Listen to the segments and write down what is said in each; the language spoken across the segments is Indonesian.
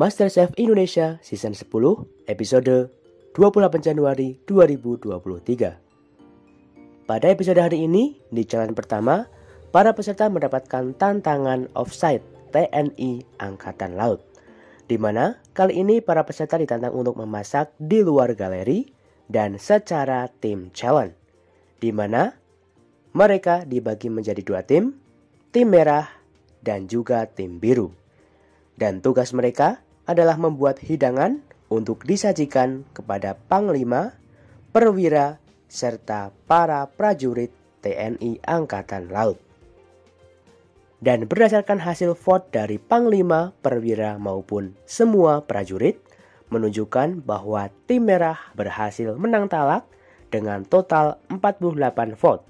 MasterChef Indonesia Season 10 episode 28 Januari 2023. Pada episode hari ini, di jalan pertama, para peserta mendapatkan tantangan offside TNI Angkatan Laut. Di mana kali ini para peserta ditantang untuk memasak di luar galeri dan secara tim challenge. Di mana mereka dibagi menjadi dua tim, tim merah dan juga tim biru. Dan tugas mereka adalah membuat hidangan untuk disajikan kepada panglima, perwira, serta para prajurit TNI Angkatan Laut. Dan berdasarkan hasil vote dari panglima, perwira maupun semua prajurit, menunjukkan bahwa tim merah berhasil menang talak dengan total 48 vote,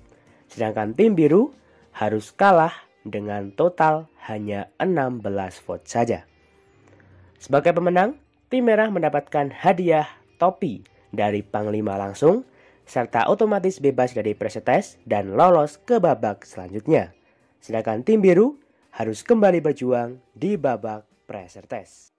sedangkan tim biru harus kalah dengan total hanya 16 vote saja. Sebagai pemenang, tim merah mendapatkan hadiah topi dari Panglima langsung, serta otomatis bebas dari pressure test dan lolos ke babak selanjutnya. Sedangkan tim biru harus kembali berjuang di babak pressure test.